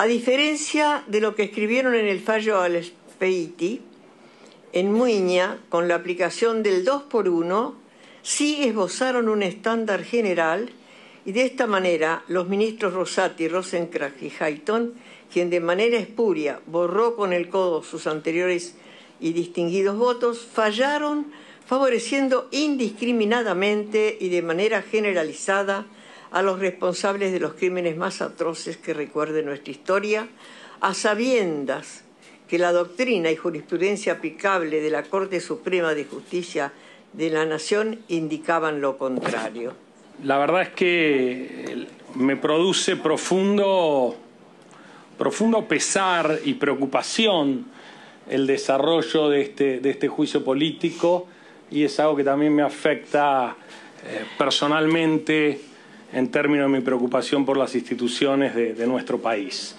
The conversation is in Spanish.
A diferencia de lo que escribieron en el fallo Alespeiti, en Muiña, con la aplicación del 2 por 1, sí esbozaron un estándar general y de esta manera los ministros Rosati, Rosenkrantz y Hayton, quien de manera espuria borró con el codo sus anteriores y distinguidos votos, fallaron favoreciendo indiscriminadamente y de manera generalizada a los responsables de los crímenes más atroces que recuerde nuestra historia, a sabiendas que la doctrina y jurisprudencia aplicable de la Corte Suprema de Justicia de la Nación indicaban lo contrario. La verdad es que me produce profundo, profundo pesar y preocupación el desarrollo de este, de este juicio político y es algo que también me afecta eh, personalmente en términos de mi preocupación por las instituciones de, de nuestro país.